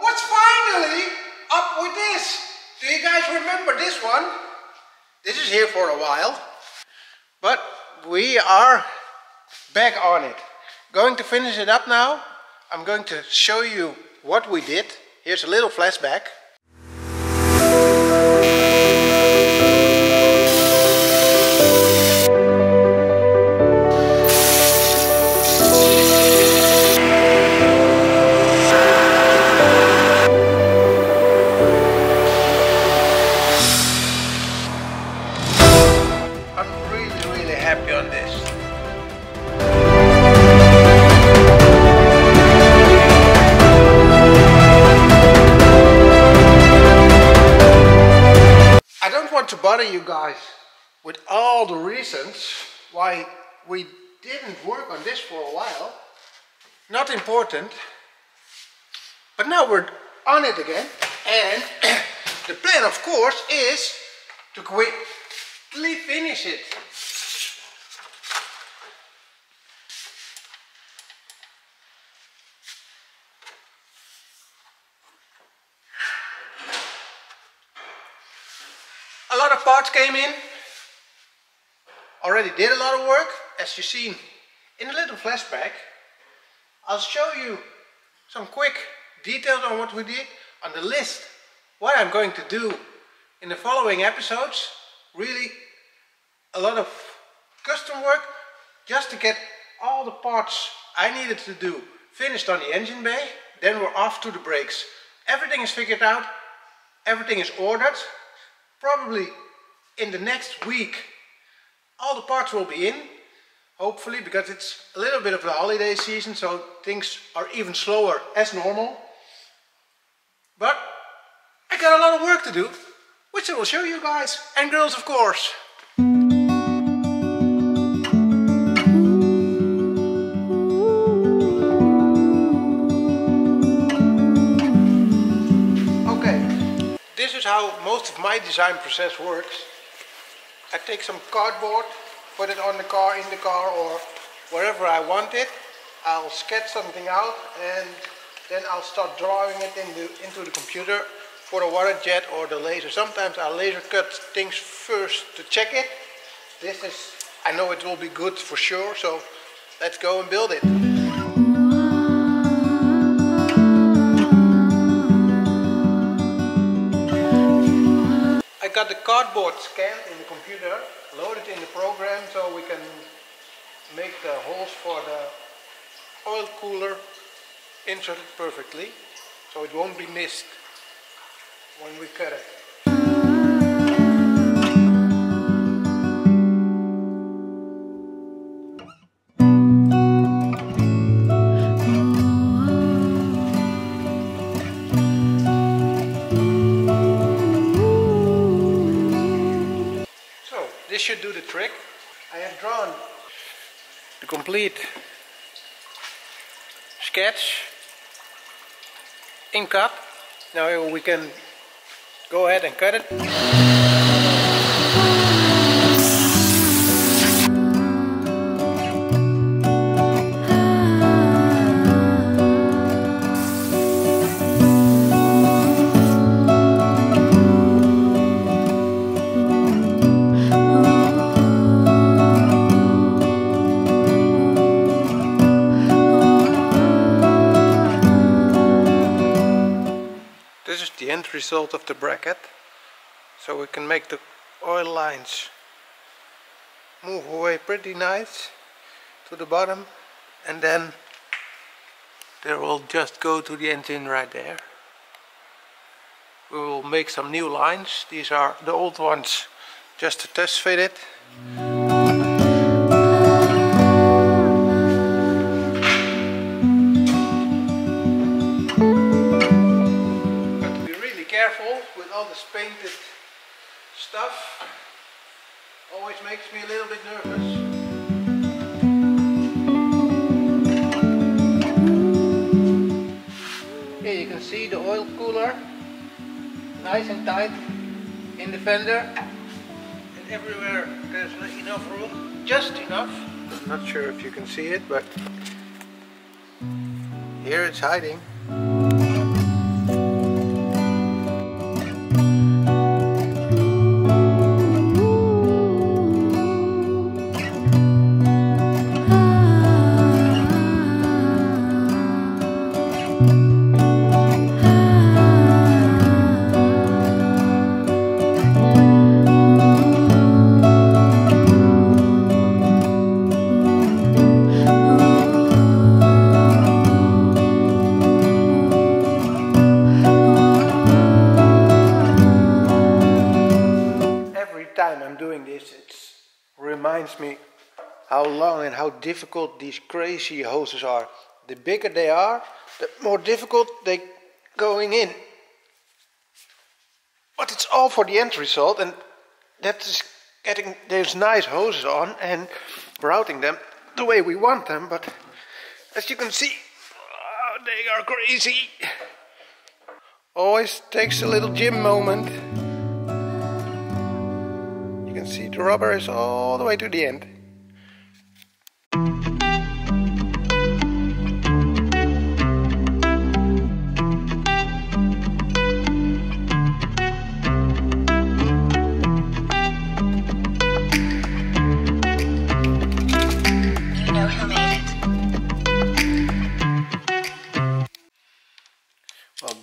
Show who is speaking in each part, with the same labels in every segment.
Speaker 1: what's finally up with this? Do you guys remember this one? This is here for a while, but we are back on it. Going to finish it up now. I'm going to show you what we did. Here's a little flashback. You guys with all the reasons why we didn't work on this for a while. Not important. But now we're on it again. And the plan, of course, is to quickly finish it. Parts came in. Already did a lot of work, as you've seen in a little flashback. I'll show you some quick details on what we did on the list. What I'm going to do in the following episodes. Really a lot of custom work just to get all the parts I needed to do finished on the engine bay. Then we're off to the brakes. Everything is figured out. Everything is ordered. Probably in the next week all the parts will be in. Hopefully because it's a little bit of the holiday season so things are even slower as normal. But I got a lot of work to do which I will show you guys and girls of course. Okay, this is how most of my design process works. I take some cardboard, put it on the car, in the car or wherever I want it. I'll sketch something out and then I'll start drawing it in the, into the computer for the water jet or the laser. Sometimes I laser cut things first to check it. This is, I know it will be good for sure, so let's go and build it. Got the cardboard scanned in the computer, loaded in the program so we can make the holes for the oil cooler inserted perfectly so it won't be missed when we cut it. Should do the trick. I have drawn the complete sketch in cut. Now we can go ahead and cut it. This is the end result of the bracket. So we can make the oil lines move away pretty nice to the bottom and then they will just go to the engine right there. We will make some new lines. These are the old ones just to test fit it. This painted stuff. Always makes me a little bit nervous. Here you can see the oil cooler nice and tight in the fender and everywhere there's not enough room, just enough. I'm not sure if you can see it but here it's hiding. Difficult these crazy hoses are. The bigger they are, the more difficult they going in. But it's all for the end result and that is getting those nice hoses on and routing them the way we want them. But as you can see, oh, they are crazy. Always takes a little gym moment. You can see the rubber is all the way to the end.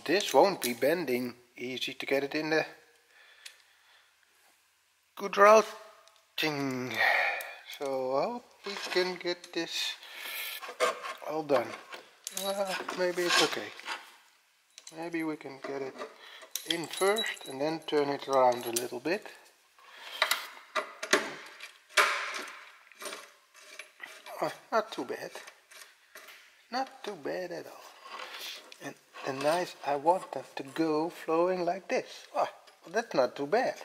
Speaker 1: This won't be bending easy to get it in the good routing. So I hope we can get this all done. Uh, maybe it's okay. Maybe we can get it in first and then turn it around a little bit. Oh, not too bad. Not too bad at all. And nice I want them to go flowing like this. Oh, that's not too bad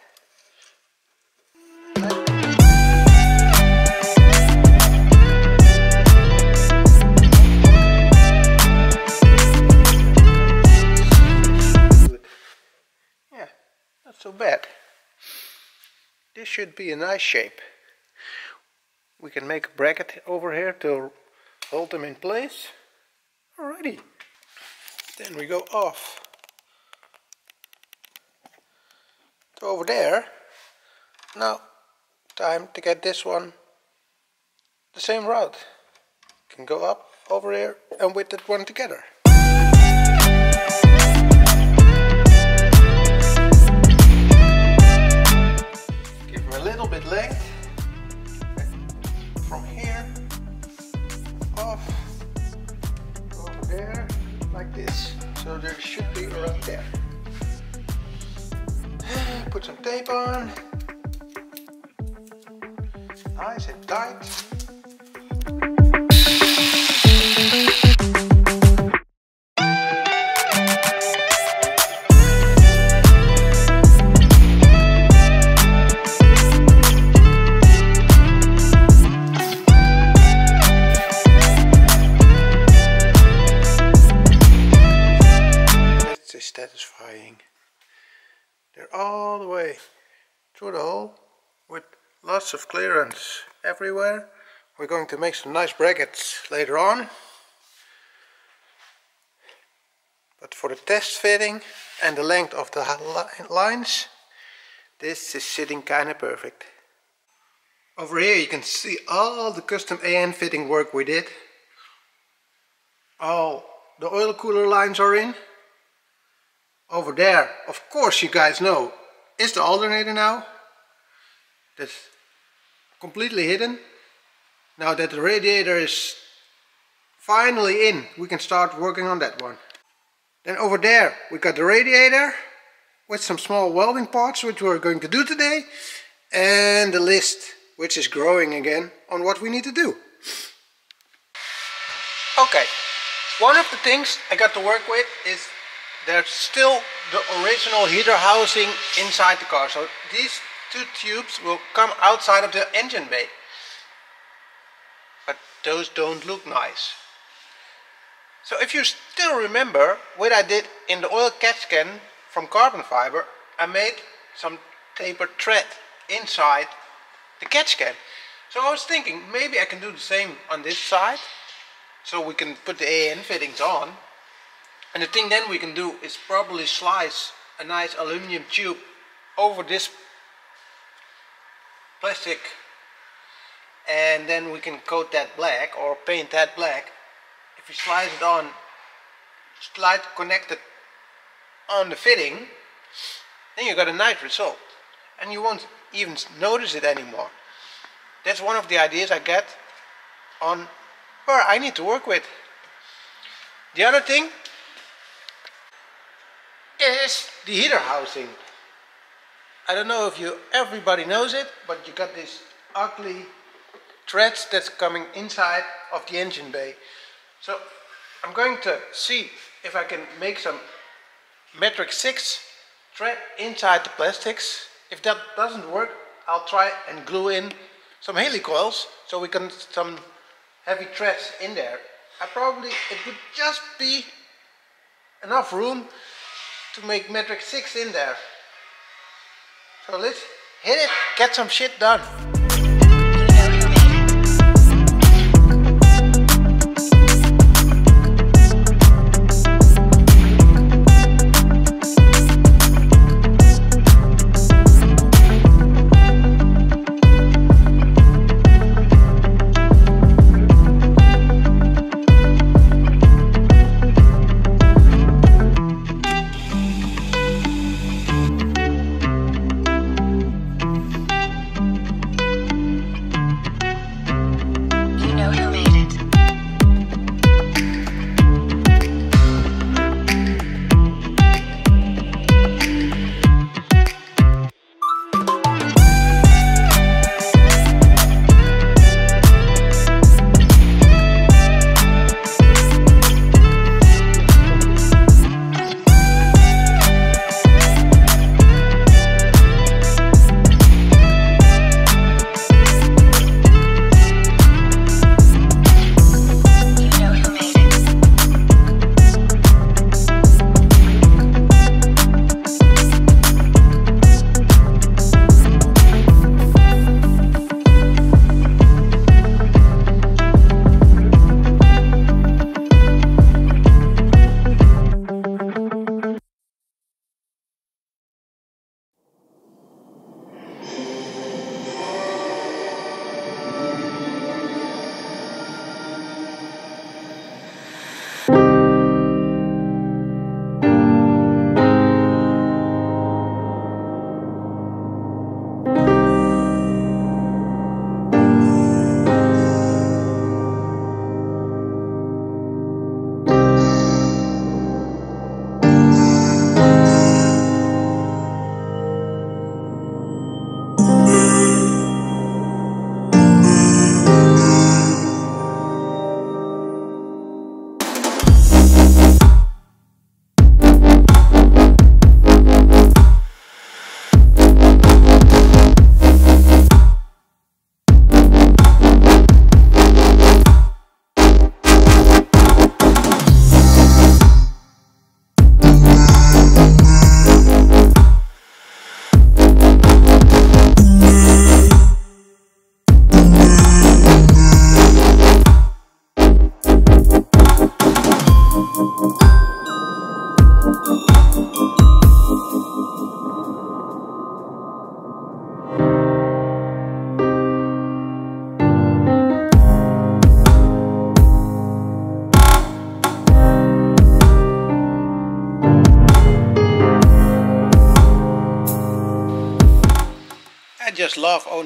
Speaker 1: should be a nice shape we can make a bracket over here to hold them in place alrighty then we go off to over there. Now, time to get this one the same route. Can go up over here and with that one together. A little bit length from here off over there like this. So there should be around there. Put some tape on. Nice and tight. Lots of clearance everywhere. We're going to make some nice brackets later on. But for the test fitting and the length of the lines, this is sitting kind of perfect. Over here you can see all the custom AN fitting work we did. All the oil cooler lines are in. Over there, of course you guys know, is the alternator now. That's completely hidden. Now that the radiator is finally in, we can start working on that one. Then over there, we got the radiator with some small welding parts, which we're going to do today, and the list, which is growing again on what we need to do. Okay, one of the things I got to work with is there's still the original heater housing inside the car. So these two tubes will come outside of the engine bay. But those don't look nice. So if you still remember what I did in the oil catch can from carbon fiber, I made some tapered thread inside the catch can. So I was thinking maybe I can do the same on this side so we can put the AN fittings on and the thing then we can do is probably slice a nice aluminum tube over this plastic and then we can coat that black or paint that black. If you slice it on slide connected on the fitting then you got a nice result. And you won't even notice it anymore. That's one of the ideas I get on where I need to work with. The other thing is the heater housing I don't know if you everybody knows it, but you got this ugly threads that's coming inside of the engine bay. So I'm going to see if I can make some metric 6 thread inside the plastics. If that doesn't work, I'll try and glue in some helicoils so we can some heavy threads in there. I probably, it would just be enough room to make metric 6 in there. So let's hit it, get some shit done.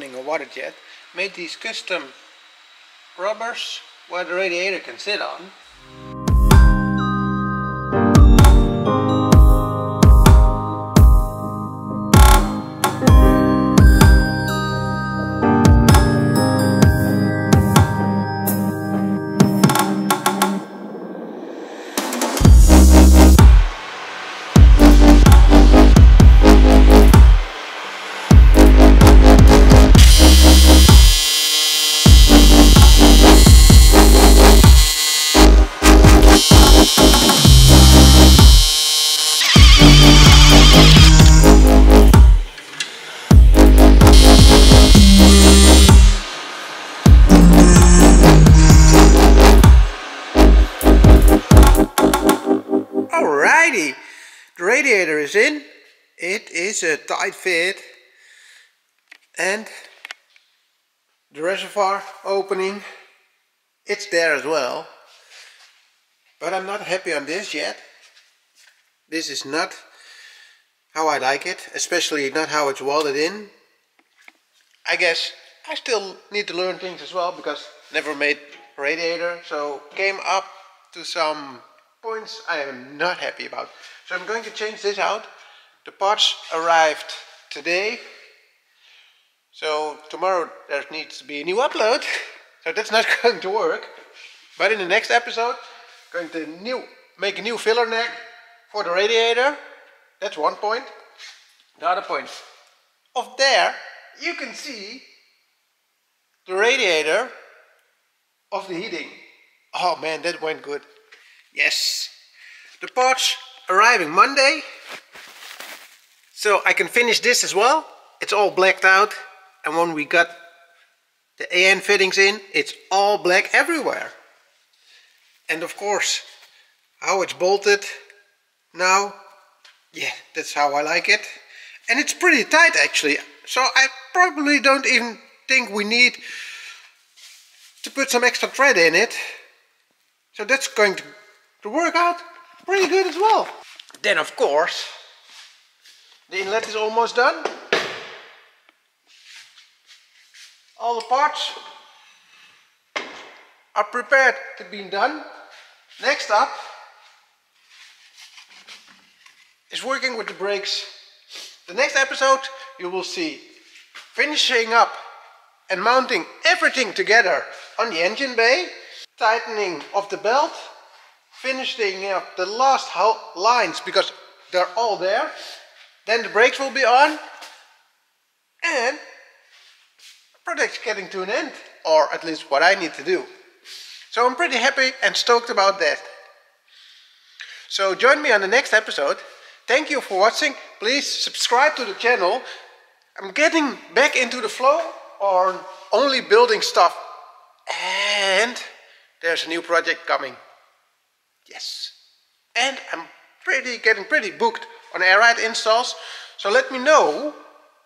Speaker 1: Owning a water jet. Made these custom rubbers where the radiator can sit on. Radiator is in. It is a tight fit and the reservoir opening, it's there as well. But I'm not happy on this yet. This is not how I like it, especially not how it's welded in. I guess I still need to learn things as well because never made radiator, so came up to some points I am not happy about. So I'm going to change this out. The parts arrived today. So tomorrow there needs to be a new upload. So that's not going to work. But in the next episode, going to new make a new filler neck for the radiator. That's one point. The other point. Of there, you can see the radiator of the heating. Oh man, that went good. Yes. The parts arriving Monday. So I can finish this as well. It's all blacked out. And when we got the AN fittings in, it's all black everywhere. And of course, how it's bolted now, yeah, that's how I like it. And it's pretty tight actually. So I probably don't even think we need to put some extra thread in it. So that's going to, to work out pretty good as well. Then of course, the inlet is almost done. All the parts are prepared to be done. Next up is working with the brakes. The next episode you will see finishing up and mounting everything together on the engine bay, tightening of the belt, finishing up the last lines because they're all there. Then the brakes will be on and the project's getting to an end or at least what I need to do. So I'm pretty happy and stoked about that. So join me on the next episode. Thank you for watching. Please subscribe to the channel. I'm getting back into the flow on only building stuff. And there's a new project coming. Yes. And I'm pretty getting pretty booked on Airride installs. So let me know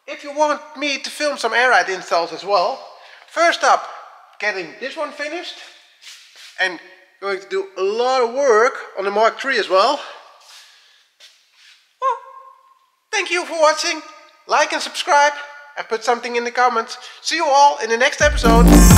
Speaker 1: if you want me to film some Airride installs as well. First up, getting this one finished and going to do a lot of work on the Mark III as well. well. Thank you for watching. Like and subscribe and put something in the comments. See you all in the next episode.